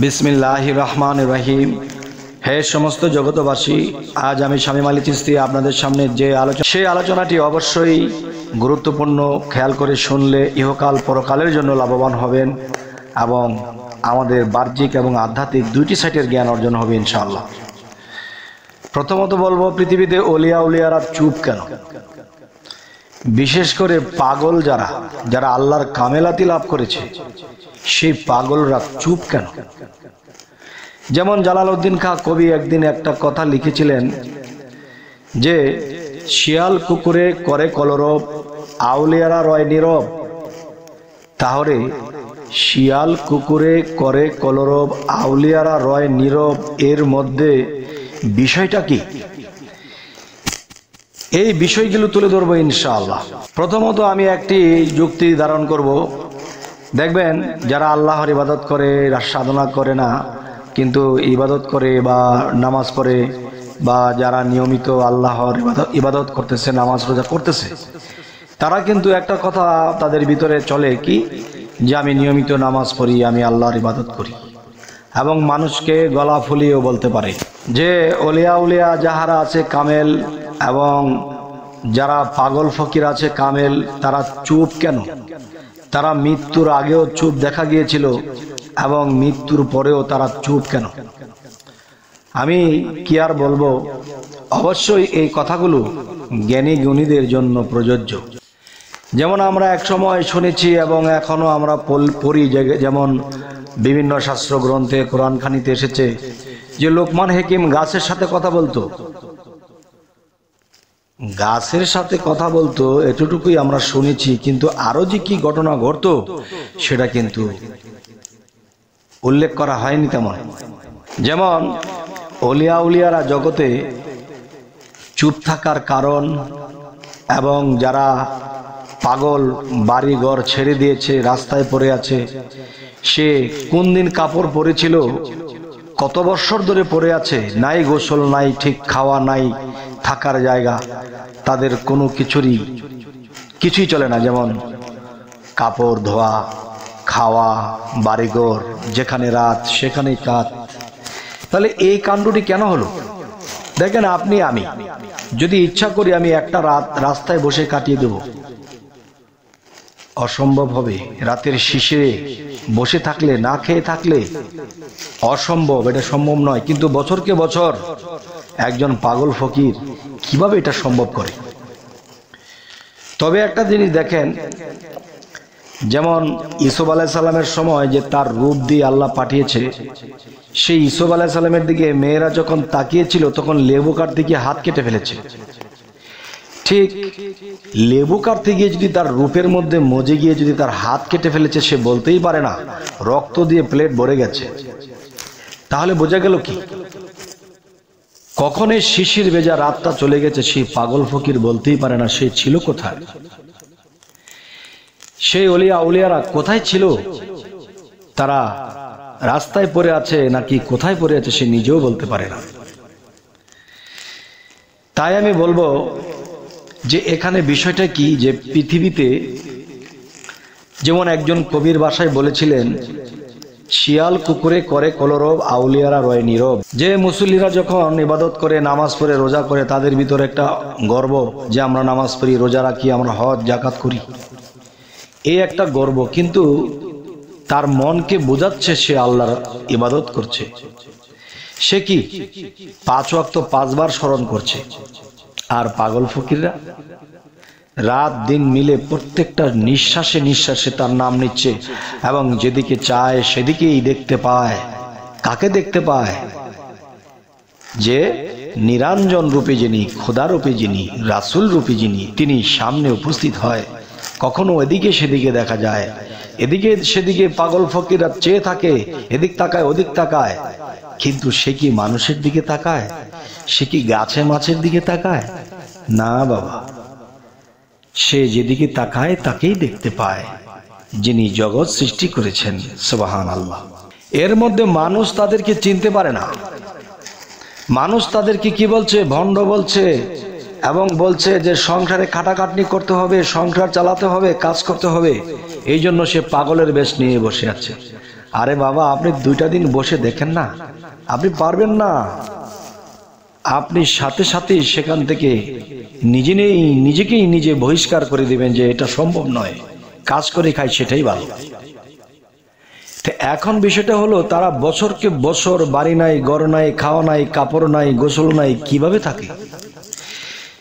বিসমিল্লাহ রহমান রহিম হে সমস্ত জগতবাসী, আজ আমি স্বামী মালি চিস্তি আপনাদের সামনে যে আলোচনা সেই আলোচনাটি অবশ্যই গুরুত্বপূর্ণ খেয়াল করে শুনলে ইহকাল পরকালের জন্য লাভবান হবেন এবং আমাদের বাহ্যিক এবং আধ্যাত্মিক দুইটি সাইটের জ্ঞান অর্জন হবে ইনশাআল্লাহ। প্রথমত বলব, পৃথিবীতে অলিয়া উলিয়ারা চুপ কেন? বিশেষ করে পাগল যারা যারা আল্লাহর কামেলাতি লাভ করেছে সেই পাগলরা চুপ কেন? যেমন জালাল উদ্দিন খা কবি একদিন একটা কথা লিখেছিলেন যে, শিয়াল কুকুরে করে কলরব, আউলিয়ারা রয় নীরব। তাহলে, শিয়াল কুকুরে করে কলরব, আউলিয়ারা রয় নীরব এর মধ্যে বিষয়টা কি? এই বিষয়গুলো তুলে ধরবো ইনশাআল্লাহ। প্রথমত আমি একটি যুক্তি ধারণ করব। দেখবেন, যারা আল্লাহর ইবাদত করে সাধনা করে না, কিন্তু ইবাদত করে বা নামাজ পড়ে, বা যারা নিয়মিত আল্লাহর ইবাদত করতেছে, নামাজ রোজা করতেছে, তারা কিন্তু একটা কথা তাদের ভিতরে চলে কি? যে আমি নিয়মিত নামাজ পড়ি, আমি আল্লাহর ইবাদত করি। এবং মানুষকে গলা ফুলিয়েও বলতে পারে যে, অলিয়া উলিয়া যাহারা আছে কামেল, এবং যারা পাগল ফকির আছে কামেল, তারা চুপ কেন? তারা মৃত্যুর আগেও চুপ দেখা গিয়েছিল এবং মৃত্যুর পরেও তারা চুপ কেন? আমি কি আর বলব? অবশ্যই এই কথাগুলো জ্ঞানী গুণীদের জন্য প্রযোজ্য। যেমন আমরা এক সময় শুনেছি এবং এখনও আমরা পড়ি যেমন বিভিন্ন শাস্ত্র গ্রন্থে কোরআন খানিতে এসেছে যে লোকমান হেকিম গাছের সাথে কথা বলতো। গাছের সাথে কথা বলতো, এতটুকুই আমরা শুনেছি, কিন্তু আরও যে কি ঘটনা ঘটতো, সেটা কিন্তু উল্লেখ করা হয়নি তেমন। যেমন, অলিয়া উলিয়ারা জগতে চুপ থাকার কারণ এবং যারা পাগল বাড়ি ঘর ছেড়ে দিয়েছে, রাস্তায় পড়ে আছে, সে কোন দিন কাপড় পরেছিল কত বৎসর ধরে পড়ে আছে? নাই গোসল, নাই ঠিক খাওয়া, নাই থাকার জায়গা। তাদের কোনো কিছুরই কিছুই চলে না যেমন কাপড় ধোয়া, খাওয়া, বাড়িঘর, যেখানে রাত, সেখানেই কাত। তাহলে এই কাণ্ডটি কেন হলো? দেখেন আপনি, আমি। যদি ইচ্ছা করি আমি একটা রাত রাস্তায় বসে কাটিয়ে দেব। অসম্ভব হবে। রাতের শিশিরে বসে থাকলে, না খেয়ে থাকলে অসম্ভব, এটা সম্ভব নয়। কিন্তু বছরকে বছর একজন পাগল ফকির কীভাবে এটা সম্ভব করে? তবে একটা জিনিস দেখেন, যেমন ইসুফ আলাইসাল্লামের সময় যে তার রূপ দিয়ে আল্লাহ পাঠিয়েছে, সেই ইসুফ আলাইসাল্লামের দিকে মেয়েরা যখন তাকিয়েছিল, তখন লেবু কাটতে গিয়ে হাত কেটে ফেলেছে। ঠিক। লেবু কাটতে গিয়ে যদি তার রূপের মধ্যে মজে গিয়ে যদি তার হাত কেটে ফেলেছে, সে বলতেই পারে না, রক্ত দিয়ে প্লেট ভরে গেছে। তাহলে বোঝা গেল কি? কখন শিশির বেজা রাতটা চলে গেছে, সেই পাগল ফকির বলতেই পারে না সে ছিল কোথায়। সেই অলিয়া উলিয়ারা কোথায় ছিল? তারা রাস্তায় পড়ে আছে নাকি কোথায় পড়ে আছে সে নিজেও বলতে পারে না। তাই আমি বলব যে এখানে বিষয়টা কি? যে পৃথিবীতে যেমন একজন কবির বাসায় বলেছিলেন, শিয়াল কুকুরে করে কলরব, আউলিয়ারা রয় নীরব। যে মুসল্লিরা যখন ইবাদত করে, নামাজ পড়ে, রোজা করে, তাদের ভিতরে একটা গর্ব যে আমরা নামাজ পড়ি, রোজা রাখি, আমরা হজ জাকাত করি। এই একটা গর্ব, কিন্তু তার মনকে বোঝাচ্ছে সে আল্লাহর ইবাদত করছে। সে কি? পাঁচ ওয়াক্ত পাঁচবার স্মরণ করছে। আর পাগল ফকিররা? রাত দিন মিলে প্রত্যেকটা নিঃশ্বাসে নিঃশ্বাসে তার নাম নিচ্ছে এবং যেদিকে চায় সেদিকেই দেখতে পায়। কাকে দেখতে পায়? যে নিরঞ্জন রূপে যিনি, খোদা রূপে যিনি, রাসুল রূপে যিনি, তিনি সামনে উপস্থিত হয়। কখনো এদিকে সেদিকে দেখা যায়। এদিকে সেদিকে পাগল ফকিরা চেয়ে থাকে, এদিক তাকায়, ওদিক তাকায়। কিন্তু সে কি মানুষের দিকে তাকায়? সে কি গাছে মাছের দিকে তাকায়? না, বাবা। সে যেদিকে তাকায়, তাকেই দেখতে পায়, যিনি জগৎ সৃষ্টি করেছেন সুবাহান আল্লাহ এর মধ্যে মানুষ তাদেরকে চিনতে পারে না। মানুষ তাদেরকে কি বলছে? ভণ্ড বলছে, এবং বলছে যে সংসারে খাটাখাটনি করতে হবে, সংসার চালাতে হবে, কাজ করতে হবে। এই জন্য সে পাগলের বেশ নিয়ে বসে আছে। আরে বাবা, আপনি দুইটা দিন বসে দেখেন না। আপনি পারবেন না। আপনি সাথে সাথে সেখান থেকে নিজে নেই, নিজেকেই নিজে বহিষ্কার করে দিবেন যে এটা সম্ভব নয়। কাজ করে খাই, সেটাই ভালো। এখন বিষয়টা হলো, তারা বছরকে বছর বাড়ি নাই গড় নাই, খাওয়া নাই, কাপড় নাই, গোসল নাই, কীভাবে থাকে?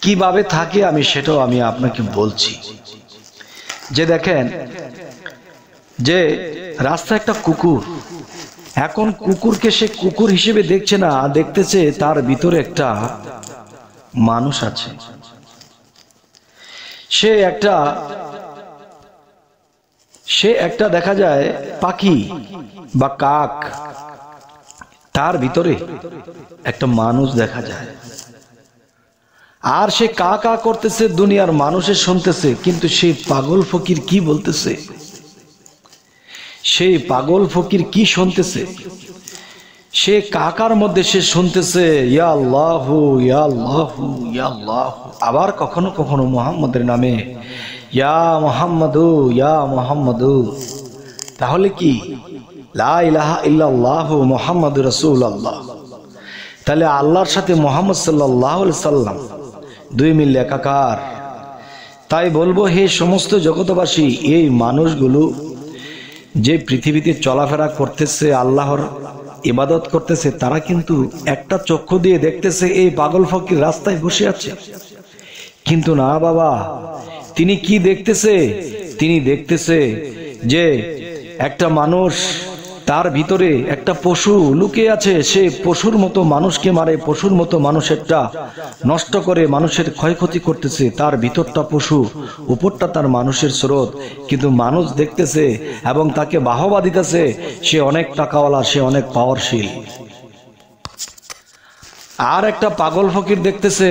কীভাবে থাকে আমি সেটাও আমি আপনাকে বলছি। যে দেখেন যে রাস্তা একটা কুকুর। এখন কুকুরকে সে কুকুর হিসেবে দেখছে না, দেখতেছে তার ভিতরে একটা মানুষ আছে। সে একটা সে একটা দেখা যায় পাখি বা কাক। তার ভিতরে একটা মানুষ দেখা যায়। আর সে কা কা করতেছে, দুনিয়ার মানুষের শুনতেছে, কিন্তু সেই পাগল ফকির কি বলতেছে? সেই পাগল ফকির কি শুনতেছে? সে কাকার মধ্যে সে শুনতেছে, ইয়া আল্লাহ ইয়া আল্লাহ ইয়া আল্লাহ। আবার কখনো কখনো মোহাম্মদের নামে, ইয়া মোহাম্মদু ইয়া মোহাম্মদু। তাহলে কি? লা ইলাহা ইল্লাল্লাহ মোহাম্মদ রসুল আল্লাহ তাহলে আল্লাহর সাথে মোহাম্মদ সাল্লাহ সাল্লাম, দুই মিল একাকার। তাই বলব, হে সমস্ত জগতবাসী এই মানুষগুলো যে পৃথিবীতে চলাফেরা করতেছে, আল্লাহর ইবাদত করতেছে, তারা কিন্তু একটা চক্ষু দিয়ে দেখতেছে এই পাগল ফকির রাস্তায় বসে আছে। কিন্তু না বাবা, তিনি কি দেখতেছে? তিনি দেখতেছে যে একটা মানুষ তার ভিতরে একটা পশু লুকিয়ে আছে। সে পশুর মতো মানুষকে মারে, পশুর মতো মানুষেরটা নষ্ট করে মানুষের ক্ষয়ক্ষতি করতেছে। তার ভিতরটা পশু, উপরটা তার মানুষের স্রোত। কিন্তু মানুষ দেখতেছে এবং তাকে বাহবা দিতেছে, সে অনেক টাকাওয়ালা, সে অনেক পাওয়ারশীল। আর একটা পাগল ফকির দেখতেছে,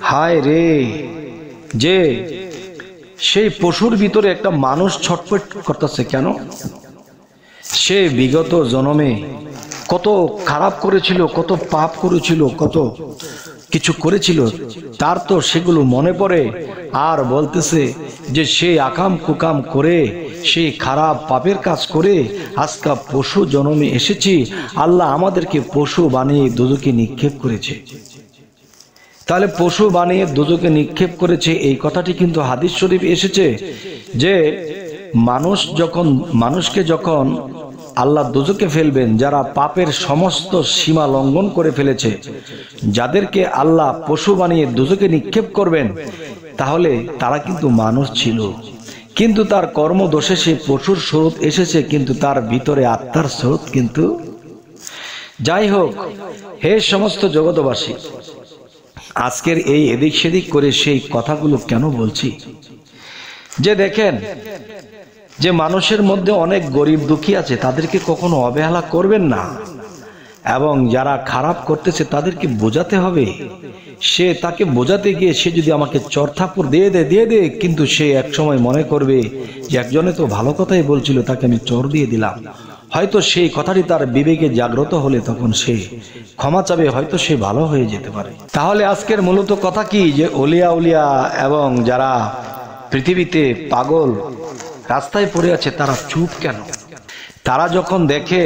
হায় রে! যে সেই পশুর ভিতরে একটা মানুষ ছটপট করতেছে কেন? সে বিগত জনমে কত খারাপ করেছিল, কত পাপ করেছিল, কত কিছু করেছিল, তার তো সেগুলো মনে পড়ে। আর বলতেছে যে সে আকাম কুকাম করে সেই খারাপ পাপের কাজ করে, আজকা পশু জনমে এসেছি, আল্লাহ আমাদেরকে পশু বানিয়ে দুদুকে নিক্ষেপ করেছে। তাহলে পশু বানিয়ে দুজকে নিক্ষেপ করেছে, এই কথাটি কিন্তু হাদিস শরীফ এসেছে যে মানুষ যখন, মানুষকে যখন আল্লাহ দুজকে ফেলবেন যারা পাপের সমস্ত সীমা লঙ্ঘন করে ফেলেছে। যাদেরকে আল্লাহ পশু বানিয়ে দুজকে নিক্ষেপ করবেন, তাহলে তারা কিন্তু মানুষ ছিল। কিন্তু তার কর্মদোষে সে পশুর স্রোত এসেছে, কিন্তু তার ভিতরে আত্মার স্রোত কিন্তু যাই হোক, হে সমস্ত জগতবাসী আজকের এই এদিক সেদিক করে সেই কথাগুলো কেন বলছি? যে দেখেন যে মানুষের মধ্যে অনেক গরিব দুঃখী আছে, তাদেরকে কখনো অবহেলা করবেন না। এবং যারা খারাপ করতেছে, তাদেরকে বোঝাতে হবে। সে তাকে বোঝাতে গিয়ে সে যদি আমাকে চরথাপুর দিয়ে দে দিয়ে দে, কিন্তু সে এক সময় মনে করবে যে একজনে তো ভালো কথাই বলছিল, তাকে আমি চর দিয়ে দিলাম। হয়তো সেই কথাটি তার বিবেকে জাগ্রত হলে তখন সে ক্ষমা চাবে, হয়তো সে ভালো হয়ে যেতে পারে। তাহলে আজকের মূলত কথা কি? যে অলিয়া উলিয়া এবং যারা পৃথিবীতে পাগল রাস্তায় পড়ে আছে, তারা চুপ কেন? তারা যখন দেখে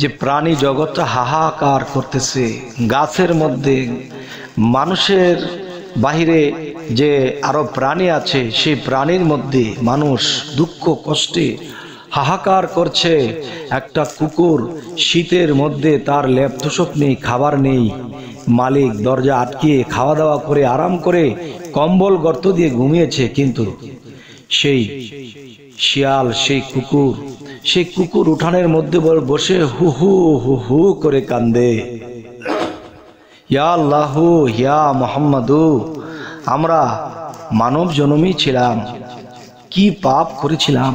যে প্রাণী জগৎটা হাহাকার করতেছে, গাছের মধ্যে মানুষের বাহিরে যে আরও প্রাণী আছে, সেই প্রাণীর মধ্যে মানুষ দুঃখ, কষ্টে হাহাকার করছে। একটা কুকুর শীতের মধ্যে তার লেপ তোষক নেই, খাবার নেই, মালিক দরজা আটকিয়ে খাওয়া দাওয়া করে, আরাম করে কম্বল গর্ত দিয়ে ঘুমিয়েছে, কিন্তু সেই শিয়াল, সেই কুকুর। সেই কুকুর উঠানের মধ্যে বসে হু হু হু হু করে কান্দে। ইয়া আল্লাহু, ইয়া মোহাম্মদু, আমরা মানব জনমই ছিলাম। কি পাপ করেছিলাম?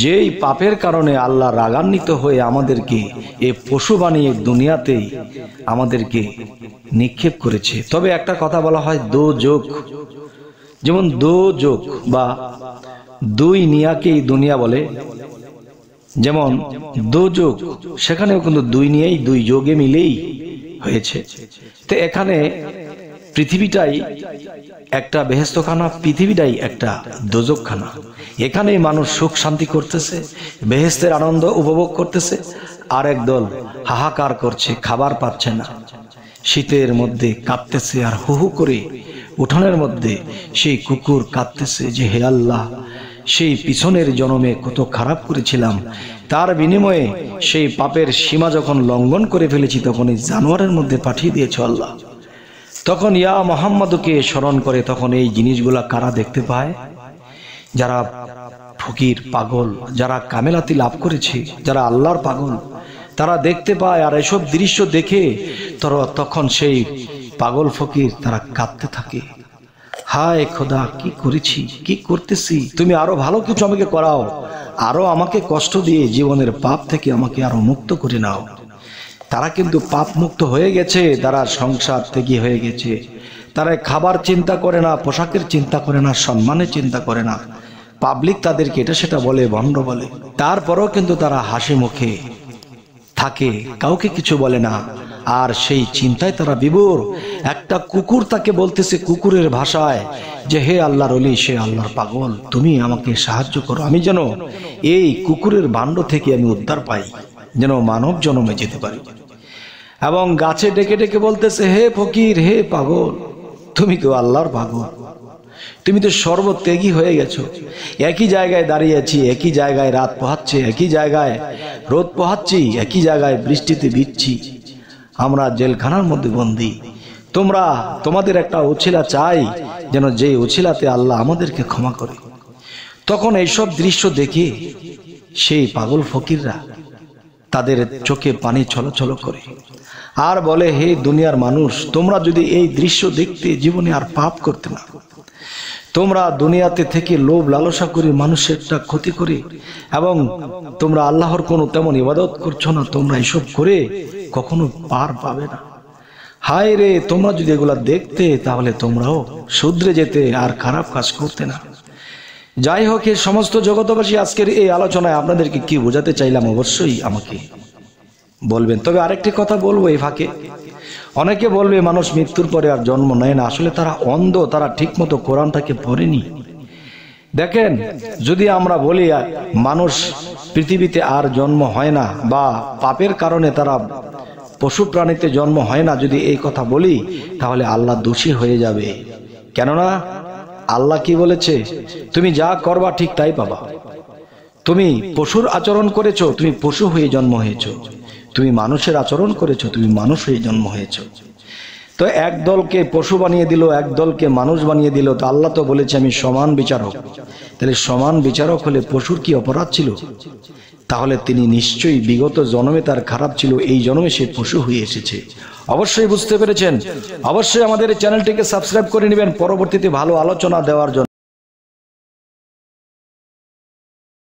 যেই পাপের কারণে আল্লাহ রাগান্বিত হয়ে আমাদেরকে এ পশু বানিয়ে দুনিয়াতেই আমাদেরকে নিক্ষেপ করেছে। তবে একটা কথা বলা হয় দো যোগ যেমন দো যোগ বা দুই নিয়াকেই দুনিয়া বলে। যেমন, দো যোগ, সেখানেও কিন্তু দুই নিয়েই, দুই যোগে মিলেই হয়েছে। তো এখানে পৃথিবীটাই একটা বেহেস্তখানা পৃথিবীটাই একটা দোজকখানা এখানেই মানুষ সুখ শান্তি করতেছে বেহেস্তের আনন্দ উপভোগ করতেছে আর দল হাহাকার করছে, খাবার পাচ্ছে না। শীতের মধ্যে কাঁদতেছে আর হু হু করে, উঠানের মধ্যে সেই কুকুর কাঁদতেছে যে, হে আল্লাহ সেই পিছনের জনমে কত খারাপ করেছিলাম, তার বিনিময়ে সেই পাপের সীমা যখন লঙ্ঘন করে ফেলেছি তখন এই জানোয়ারের মধ্যে পাঠিয়ে দিয়েছ আল্লাহ। তখন ইয়া মোহাম্মদকে স্মরণ করে তখন এই জিনিসগুলা কারা দেখতে পায়? যারা ফকির, পাগল, যারা কামেলাতি লাভ করেছে, যারা আল্লাহর পাগল, তারা দেখতে পায় আর এসব দৃশ্য দেখে তখন সেই পাগল ফকির তারা কাঁদতে থাকে। হায় খোদা, কি করেছি? কি করতেছি? তুমি আরও ভালো কিছু আমাকে করাও। আরও আমাকে কষ্ট দিয়ে জীবনের পাপ থেকে আমাকে আরও মুক্ত করে নাও। তারা কিন্তু পাপ মুক্ত হয়ে গেছে, তারা সংসার থেকে হয়ে গেছে। তারা খাবার চিন্তা করে না, পোশাকের চিন্তা করে না, সম্মানের চিন্তা করে না। পাবলিক তাদেরকে এটা সেটা বলে, ভণ্ড বলে। তারপরেও কিন্তু তারা হাসি মুখে থাকে, কাউকে কিছু বলে না। আর সেই চিন্তায় তারা বিভোর একটা কুকুর তাকে বলতেছে কুকুরের ভাষায় যে, হে আল্লাহর অলি সে আল্লাহর পাগল, তুমি আমাকে সাহায্য করো। আমি যেন এই কুকুরের ভাণ্ড থেকে আমি উদ্ধার পাই, যেন মানব জন্মে যেতে পারি। এবং গাছে ডেকে ডেকে বলতেছে, হে ফকির, হে পাগল, তুমি তো আল্লাহর পাগল। তুমি তো সর্বত্যাগী হয়ে গেছো। একই জায়গায় দাঁড়িয়ে আছি, একই জায়গায় রাত পোহাচ্ছে, একই জায়গায় রোদ পোহাচ্ছি, একই জায়গায় বৃষ্টিতে ভিজছি। আমরা জেলখানার মধ্যে বন্দি। তোমরা তোমাদের একটা উছিলা চাই, যেন যে উছিলাতে আল্লাহ আমাদেরকে ক্ষমা করে। তখন এইসব দৃশ্য দেখে সেই পাগল ফকিররা তাদের চোখে পানি ছলছল করে। আর বলে, হে দুনিয়ার মানুষ, তোমরা যদি এই দৃশ্য দেখতে জীবনে আর পাপ করতে না, তোমরা দুনিয়াতে থেকে লোভ লালসা করে মানুষেরটা ক্ষতি করে এবং তোমরা আল্লাহর কোনো তেমন ইবাদত করছ না, তোমরা এসব করে কখনো পার পাবে না। হায় রে, তোমরা যদি এগুলা দেখতে, তাহলে তোমরাও শুধরে যেতে আর খারাপ কাজ করতে না। যাই হোক এই সমস্ত জগতবাসী আজকের এই আলোচনায় আপনাদেরকে কি বোঝাতে চাইলাম, অবশ্যই আমাকে বলবেন। তবে আরেকটি কথা বলব এই ফাঁকে। অনেকে বলবে, মানুষ মৃত্যুর পরে আর জন্ম নেয় না। আসলে তারা অন্ধ, তারা ঠিকমতো কোরআনটাকে পড়েনি। দেখেন, যদি আমরা বলি, মানুষ পৃথিবীতে আর জন্ম হয় না বা পাপের কারণে তারা পশু প্রাণীতে জন্ম হয় না, যদি এই কথা বলি, তাহলে আল্লাহ দোষী হয়ে যাবে। কেননা, আল্লাহ কি বলেছে? তুমি যা করবা ঠিক তাই পাবা। তুমি পশুর আচরণ করেছ, তুমি পশু হয়ে জন্ম হয়েছো। তুমি মানুষের আচরণ করেছ, তুমি মানুষ হয়ে জন্ম হয়েছো। তো এক দলকে পশু বানিয়ে দিল, এক দলকে মানুষ বানিয়ে দিল, তো আল্লাহ তো বলেছে, আমি সমান বিচারক। তাহলে সমান বিচারক হলে পশুর কি অপরাধ ছিল? তাহলে তিনি নিশ্চয়ই বিগত জন্মে তার খারাপ ছিল, এই জন্মে সে পশু হয়ে এসেছে। অবশ্যই বুঝতে পেরেছেন। অবশ্যই আমাদের চ্যানেলটিকে সাবস্ক্রাইব করে নেবেন। পরবর্তীতে ভালো আলোচনা দেওয়ার জন্য।